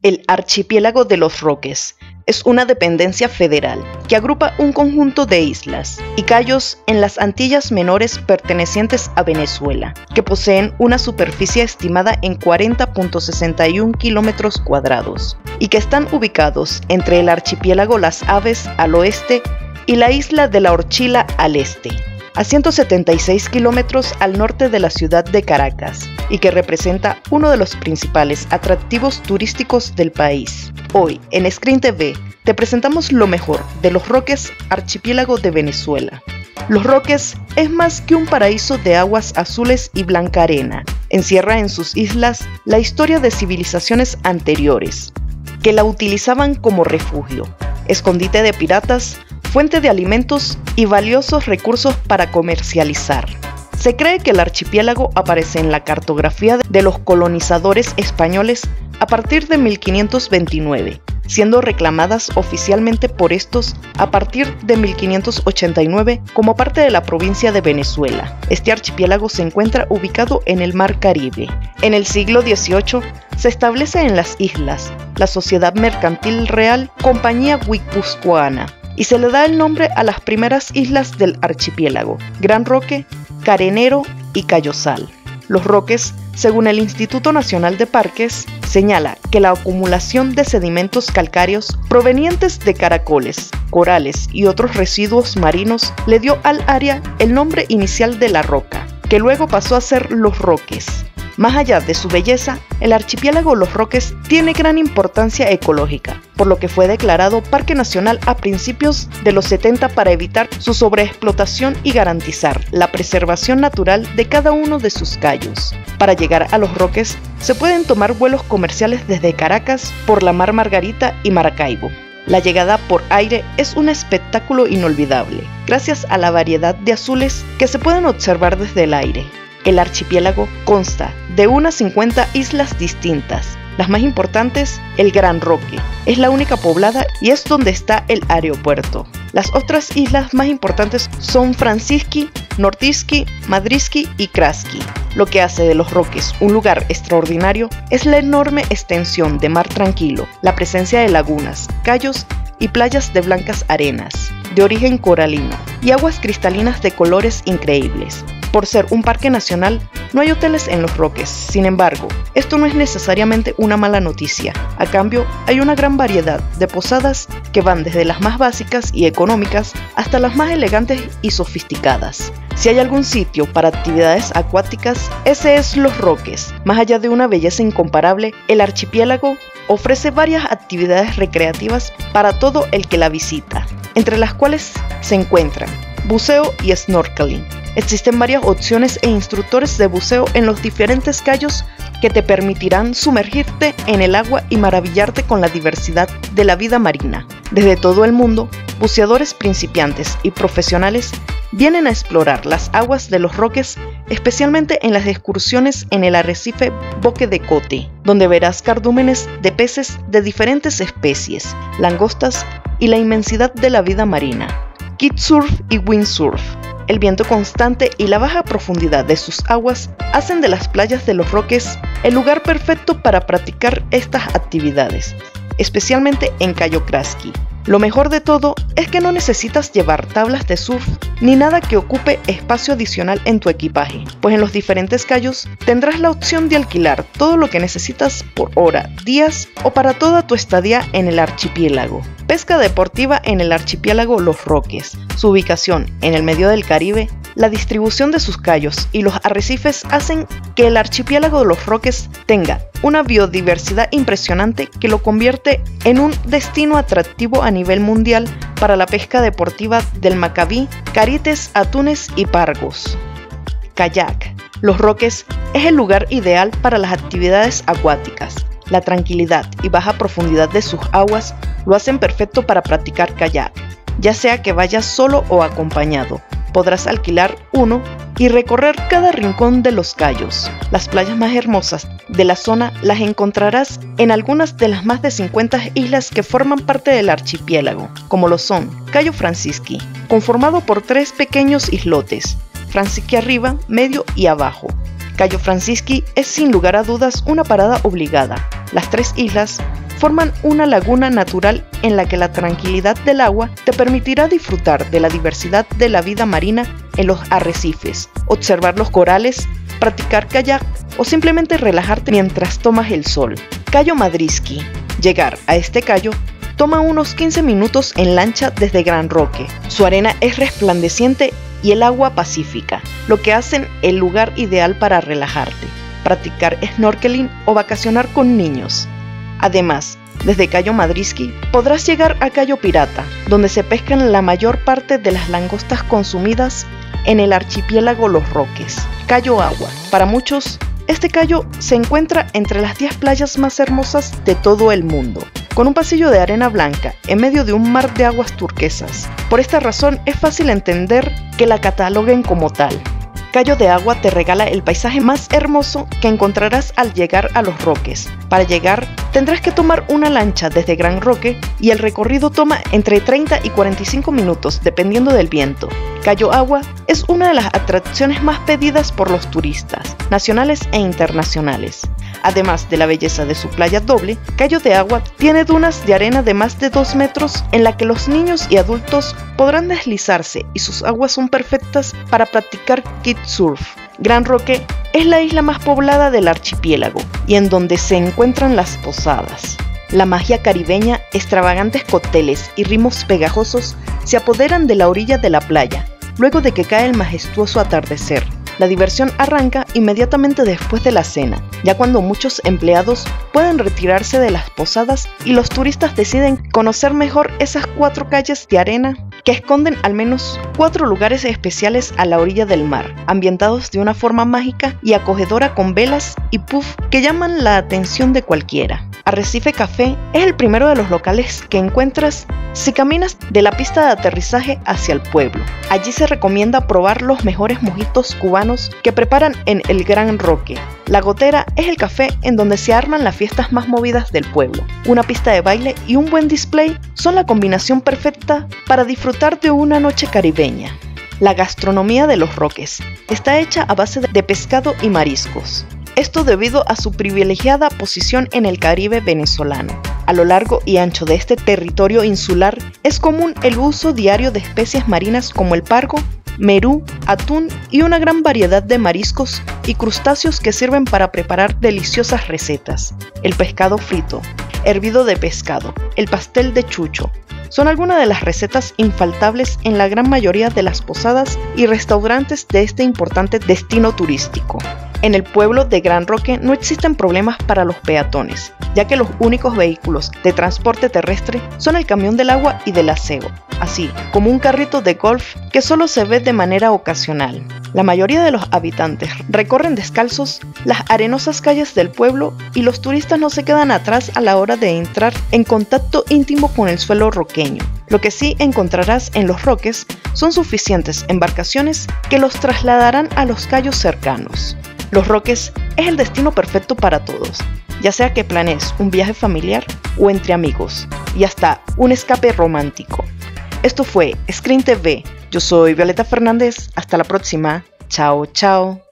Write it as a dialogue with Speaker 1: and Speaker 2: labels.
Speaker 1: El archipiélago de los Roques es una dependencia federal que agrupa un conjunto de islas y cayos en las Antillas Menores pertenecientes a Venezuela, que poseen una superficie estimada en 40.61 kilómetros cuadrados y que están ubicados entre el archipiélago Las Aves al oeste y la isla de la Orchila al este a 176 kilómetros al norte de la ciudad de Caracas y que representa uno de los principales atractivos turísticos del país. Hoy, en Screen TV, te presentamos lo mejor de los Roques, archipiélago de Venezuela. Los Roques es más que un paraíso de aguas azules y blanca arena. Encierra en sus islas la historia de civilizaciones anteriores, que la utilizaban como refugio, escondite de piratas, fuente de alimentos y valiosos recursos para comercializar. Se cree que el archipiélago aparece en la cartografía de los colonizadores españoles a partir de 1529, siendo reclamadas oficialmente por estos a partir de 1589 como parte de la provincia de Venezuela. Este archipiélago se encuentra ubicado en el Mar Caribe. En el siglo XVIII se establece en las islas la Sociedad Mercantil Real Compañía Guipuzcoana, y se le da el nombre a las primeras islas del archipiélago, Gran Roque, Carenero y Cayosal. Los roques, según el Instituto Nacional de Parques, señala que la acumulación de sedimentos calcáreos provenientes de caracoles, corales y otros residuos marinos le dio al área el nombre inicial de la roca, que luego pasó a ser los roques. Más allá de su belleza, el archipiélago Los Roques tiene gran importancia ecológica, por lo que fue declarado Parque Nacional a principios de los 70 para evitar su sobreexplotación y garantizar la preservación natural de cada uno de sus callos. Para llegar a Los Roques se pueden tomar vuelos comerciales desde Caracas por la Mar Margarita y Maracaibo. La llegada por aire es un espectáculo inolvidable, gracias a la variedad de azules que se pueden observar desde el aire. El archipiélago consta de unas 50 islas distintas. Las más importantes, el Gran Roque, es la única poblada y es donde está el aeropuerto. Las otras islas más importantes son Franciski, Nortiski, Madriski y Kraski. Lo que hace de los Roques un lugar extraordinario es la enorme extensión de mar tranquilo, la presencia de lagunas, cayos y playas de blancas arenas, de origen coralino, y aguas cristalinas de colores increíbles. Por ser un parque nacional, no hay hoteles en Los Roques. Sin embargo, esto no es necesariamente una mala noticia. A cambio, hay una gran variedad de posadas que van desde las más básicas y económicas hasta las más elegantes y sofisticadas. Si hay algún sitio para actividades acuáticas, ese es Los Roques. Más allá de una belleza incomparable, el archipiélago ofrece varias actividades recreativas para todo el que la visita, entre las cuales se encuentran buceo y snorkeling, Existen varias opciones e instructores de buceo en los diferentes callos que te permitirán sumergirte en el agua y maravillarte con la diversidad de la vida marina. Desde todo el mundo, buceadores principiantes y profesionales vienen a explorar las aguas de los roques, especialmente en las excursiones en el arrecife Boque de Cote, donde verás cardúmenes de peces de diferentes especies, langostas y la inmensidad de la vida marina. Kitesurf y windsurf el viento constante y la baja profundidad de sus aguas hacen de las playas de los Roques el lugar perfecto para practicar estas actividades, especialmente en Cayo Kraski. Lo mejor de todo es que no necesitas llevar tablas de surf ni nada que ocupe espacio adicional en tu equipaje, pues en los diferentes callos tendrás la opción de alquilar todo lo que necesitas por hora, días o para toda tu estadía en el archipiélago. Pesca deportiva en el archipiélago Los Roques. Su ubicación en el medio del Caribe la distribución de sus callos y los arrecifes hacen que el archipiélago de los Roques tenga una biodiversidad impresionante que lo convierte en un destino atractivo a nivel mundial para la pesca deportiva del macabí, carites, atunes y pargos. Kayak. Los Roques es el lugar ideal para las actividades acuáticas. La tranquilidad y baja profundidad de sus aguas lo hacen perfecto para practicar kayak, ya sea que vayas solo o acompañado podrás alquilar uno y recorrer cada rincón de los cayos. Las playas más hermosas de la zona las encontrarás en algunas de las más de 50 islas que forman parte del archipiélago, como lo son Cayo Francisqui, conformado por tres pequeños islotes, Francisqui arriba, medio y abajo. Cayo Francisqui es sin lugar a dudas una parada obligada. Las tres islas forman una laguna natural en la que la tranquilidad del agua te permitirá disfrutar de la diversidad de la vida marina en los arrecifes, observar los corales, practicar kayak o simplemente relajarte mientras tomas el sol. Cayo Madriski. Llegar a este callo toma unos 15 minutos en lancha desde Gran Roque. Su arena es resplandeciente y el agua pacífica, lo que hacen el lugar ideal para relajarte, practicar snorkeling o vacacionar con niños. Además, desde Cayo Madriski podrás llegar a Cayo Pirata, donde se pescan la mayor parte de las langostas consumidas en el archipiélago Los Roques. Cayo Agua. Para muchos, este callo se encuentra entre las 10 playas más hermosas de todo el mundo, con un pasillo de arena blanca en medio de un mar de aguas turquesas. Por esta razón es fácil entender que la cataloguen como tal. Cayo de Agua te regala el paisaje más hermoso que encontrarás al llegar a los Roques. Para llegar, tendrás que tomar una lancha desde Gran Roque y el recorrido toma entre 30 y 45 minutos dependiendo del viento. Cayo Agua es una de las atracciones más pedidas por los turistas, nacionales e internacionales. Además de la belleza de su playa doble, Cayo de Agua tiene dunas de arena de más de 2 metros en la que los niños y adultos podrán deslizarse y sus aguas son perfectas para practicar surf. Gran Roque es la isla más poblada del archipiélago y en donde se encuentran las posadas. La magia caribeña, extravagantes cócteles y ritmos pegajosos se apoderan de la orilla de la playa, luego de que cae el majestuoso atardecer. La diversión arranca inmediatamente después de la cena, ya cuando muchos empleados pueden retirarse de las posadas y los turistas deciden conocer mejor esas cuatro calles de arena que esconden al menos cuatro lugares especiales a la orilla del mar, ambientados de una forma mágica y acogedora con velas y puff que llaman la atención de cualquiera. Arrecife Café es el primero de los locales que encuentras si caminas de la pista de aterrizaje hacia el pueblo. Allí se recomienda probar los mejores mojitos cubanos que preparan en el Gran Roque. La Gotera es el café en donde se arman las fiestas más movidas del pueblo. Una pista de baile y un buen display son la combinación perfecta para disfrutar de una noche caribeña. La gastronomía de los Roques está hecha a base de pescado y mariscos. Esto debido a su privilegiada posición en el Caribe venezolano. A lo largo y ancho de este territorio insular es común el uso diario de especies marinas como el pargo, merú, atún y una gran variedad de mariscos y crustáceos que sirven para preparar deliciosas recetas. El pescado frito, hervido de pescado, el pastel de chucho, son algunas de las recetas infaltables en la gran mayoría de las posadas y restaurantes de este importante destino turístico. En el pueblo de Gran Roque no existen problemas para los peatones, ya que los únicos vehículos de transporte terrestre son el camión del agua y del aseo, así como un carrito de golf que solo se ve de manera ocasional. La mayoría de los habitantes recorren descalzos las arenosas calles del pueblo y los turistas no se quedan atrás a la hora de entrar en contacto íntimo con el suelo roqueño. Lo que sí encontrarás en los roques son suficientes embarcaciones que los trasladarán a los callos cercanos. Los Roques es el destino perfecto para todos, ya sea que planees un viaje familiar o entre amigos, y hasta un escape romántico. Esto fue Screen TV. Yo soy Violeta Fernández. Hasta la próxima. Chao, chao.